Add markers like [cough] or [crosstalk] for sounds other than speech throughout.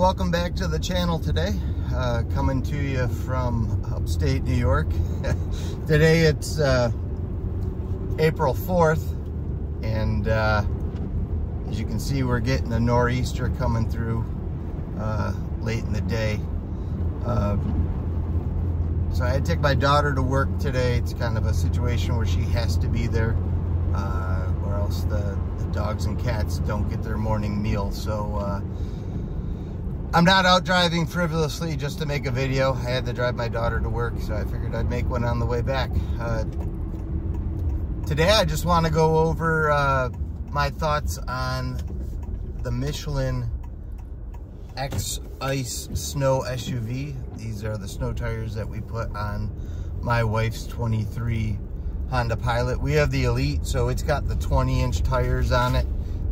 welcome back to the channel today. Uh, coming to you from upstate New York. [laughs] today it's uh, April 4th, and uh, as you can see, we're getting a nor'easter coming through uh, late in the day. Uh, so I had to take my daughter to work today. It's kind of a situation where she has to be there, uh, or else the, the, dogs and cats don't get their morning meal. So I'm not out driving frivolously just to make a video. I had to drive my daughter to work, so I figured I'd make one on the way back. Uh, today, I just want to go over uh, my thoughts on the Michelin X Ice Snow SUV. These are the snow tires that we put on my wife's 23 Honda Pilot. We have the Elite, so it's got the 20 inch tires on it.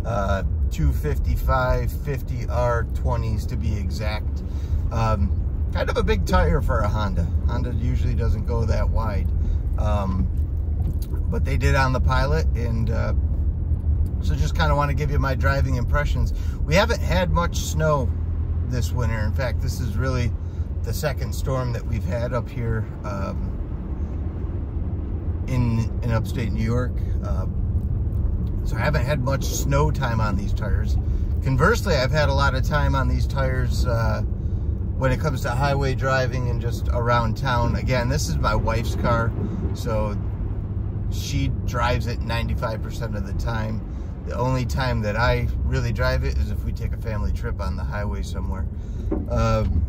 Uh, 255 50R 20s to be exact. Um, kind of a big tire for a Honda. Honda usually doesn't go that wide. Um, but they did on the Pilot and uh, so just kind of want to give you my driving impressions. We haven't had much snow this winter. In fact, this is really the second storm that we've had up here um, in, in upstate New York. Uh, so I haven't had much snow time on these tires. Conversely, I've had a lot of time on these tires uh, when it comes to highway driving and just around town. Again, this is my wife's car, so she drives it 95% of the time. The only time that I really drive it is if we take a family trip on the highway somewhere. Um,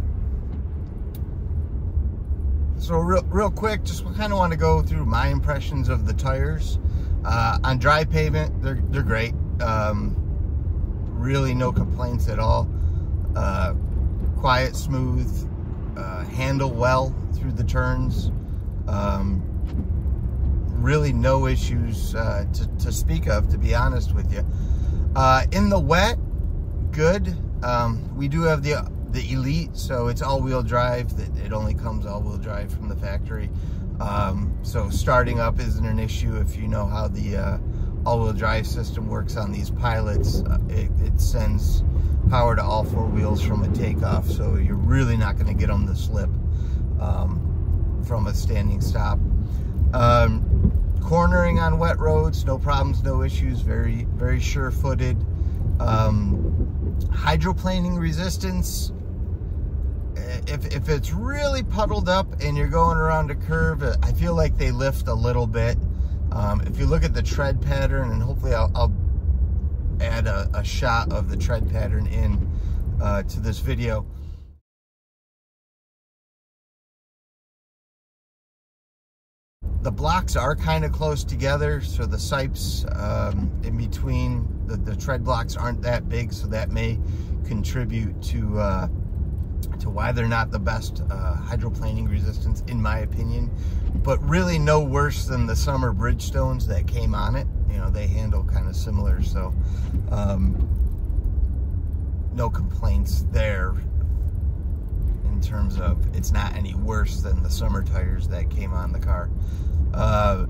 so real, real quick, just kind of want to go through my impressions of the tires. Uh, on dry pavement, they're, they're great. Um, really no complaints at all. Uh, quiet, smooth, uh, handle well through the turns. Um, really no issues uh, to, to, speak of, to be honest with you. Uh, in the wet, good. Um, we do have the the Elite, so it's all-wheel drive. That it only comes all-wheel drive from the factory. Um, so starting up isn't an issue if you know how the uh, all-wheel drive system works on these pilots. Uh, it, it, sends power to all four wheels from a takeoff, so you're really not going to get them to slip um, from a standing stop. Um, cornering on wet roads, no problems, no issues, very, very sure-footed. Um, hydroplaning resistance, if, if it's really puddled up and you're going around a curve, I feel like they lift a little bit. Um, if you look at the tread pattern, and hopefully I'll, I'll add a, a, shot of the tread pattern in uh, to this video. The blocks are kind of close together, so the sipes um, in between the, the tread blocks aren't that big, so that may contribute to uh, to why they're not the best uh, hydroplaning resistance, in my opinion. But really no worse than the summer Bridgestones that came on it. You know, they handle kind of similar, so um, no complaints there in terms of it's not any worse than the summer tires that came on the car. Uh,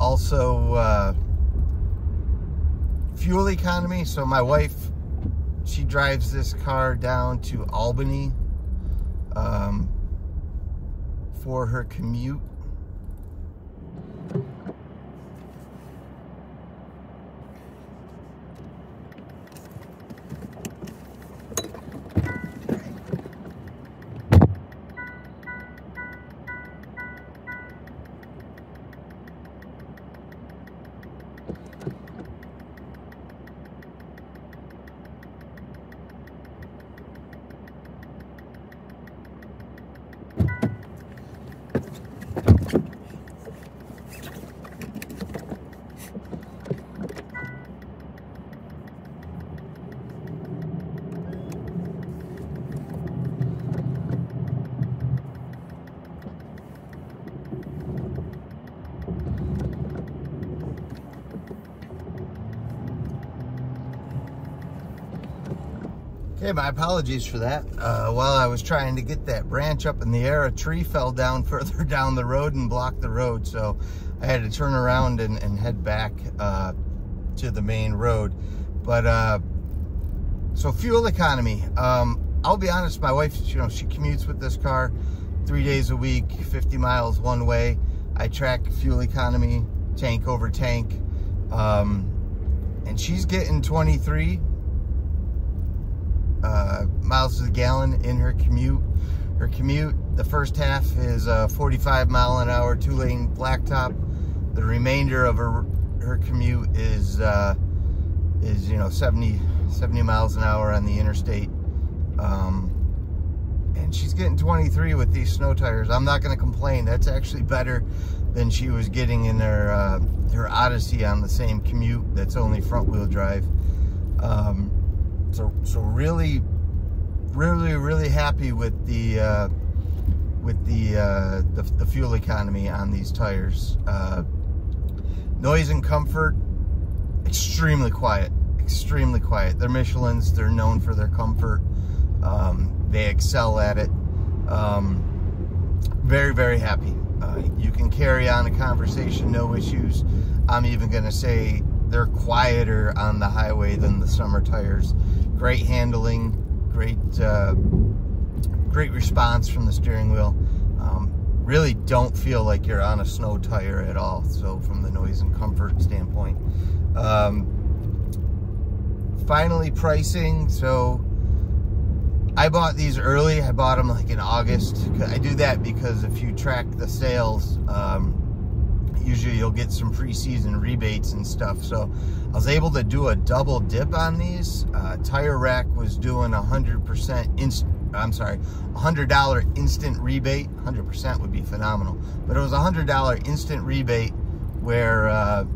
also, uh, fuel economy. So my wife she drives this car down to Albany um, for her commute. Okay, my apologies for that. Uh, while I was trying to get that branch up in the air, a tree fell down [laughs] further down the road and blocked the road. So I had to turn around and, and head back uh, to the main road. But uh, so fuel economy. Um, I'll be honest, my wife, you know, she commutes with this car three days a week, 50 miles one way. I track fuel economy, tank over tank. Um, and she's getting 23 uh, miles to the gallon in her commute. Her commute, the first half is a 45 mile an hour, two lane blacktop. The remainder of her, her commute is, uh, is, you know, 70, 70 miles an hour on the interstate. Um, and she's getting 23 with these snow tires. I'm not going to complain. That's actually better than she was getting in her uh, her Odyssey on the same commute. That's only front wheel drive. Um, so so really, really, really happy with the uh, with the, uh, the, the fuel economy on these tires. Uh, noise and comfort, extremely quiet, extremely quiet. They're Michelin's. They're known for their comfort. Um, they excel at it. Um, very, very happy. Uh, you can carry on a conversation, no issues. I'm even going to say they're quieter on the highway than the summer tires. Great handling, great, uh, great response from the steering wheel. Um, really don't feel like you're on a snow tire at all. So from the noise and comfort standpoint. Um, finally, pricing. So I bought these early. I bought them like in August. I do that because if you track the sales, um, usually you'll get some preseason rebates and stuff. So I was able to do a double dip on these. Uh, Tire Rack was doing a 100% instant, I'm sorry, $100 instant rebate. 100% would be phenomenal. But it was a $100 instant rebate where uh,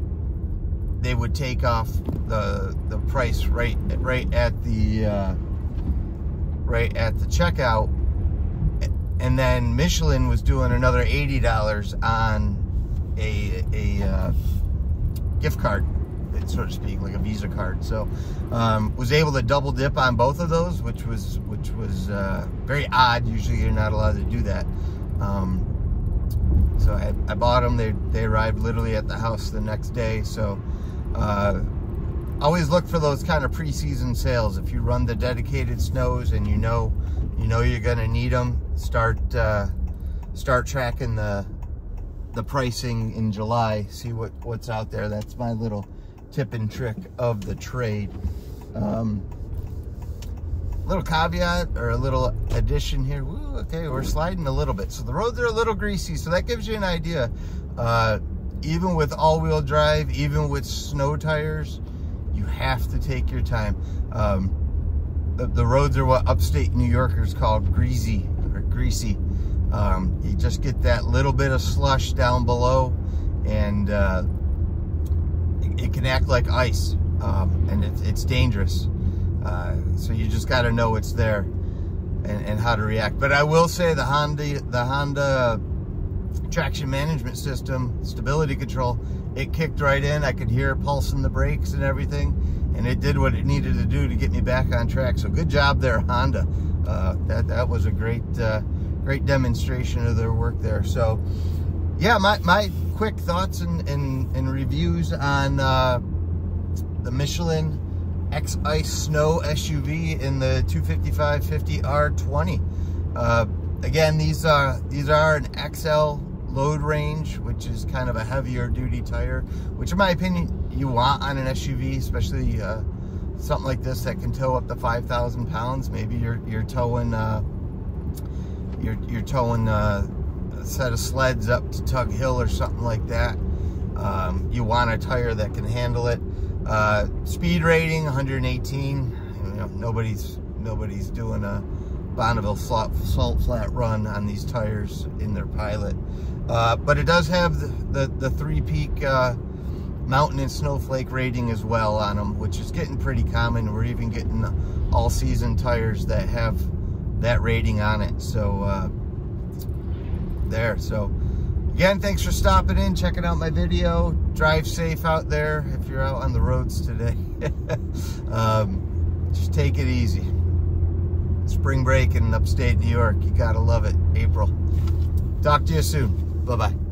they would take off the the price right right at the uh, right at the checkout. And then Michelin was doing another $80 on a, a uh, gift card, so to speak, like a Visa card. So um, was able to double dip on both of those, which was which was uh, very odd. Usually you're not allowed to do that. Um, so I, I, bought them. They, they arrived literally at the house the next day. So uh, always look for those kind of preseason sales. If you run the dedicated snows and you know you know you're gonna need them, start uh, start tracking the the pricing in July. See what what's out there. That's my little tip and trick of the trade. Um, little caveat or a little addition here. Okay, we're sliding a little bit. So the roads are a little greasy, so that gives you an idea. Uh, even with all-wheel drive, even with snow tires, you have to take your time. Um, the, the, roads are what upstate New Yorkers call greasy or greasy. Um, you just get that little bit of slush down below and uh, it, it, can act like ice um, and it, it's dangerous. Uh, so you just got to know it's there and, and, how to react. But I will say the Honda, the Honda traction management system, stability control, it kicked right in. I could hear pulsing the brakes and everything, and it did what it needed to do to get me back on track. So good job there, Honda. Uh, that that was a great uh, great demonstration of their work there. So yeah, my, my quick thoughts and, and, and reviews on uh, the Michelin X Ice Snow SUV in the 255-50R20. Uh, again, these are these are an XL load range, which is kind of a heavier duty tire, which in my opinion, you want on an SUV, especially uh, something like this that can tow up to 5,000 pounds. Maybe you're, you're towing, uh, you're, you're towing a set of sleds up to Tug Hill or something like that. Um, you want a tire that can handle it. Uh, speed rating, 118. You know, nobody's, nobody's doing a Bonneville salt, salt flat run on these tires in their pilot. Uh, but it does have the, the, the three peak uh, mountain and snowflake rating as well on them, which is getting pretty common. We're even getting all season tires that have that rating on it. So uh, there, so again, thanks for stopping in, checking out my video. Drive safe out there if you're out on the roads today. [laughs] um, just take it easy. Spring break in upstate New York, you gotta love it. April. Talk to you soon. Bye-bye.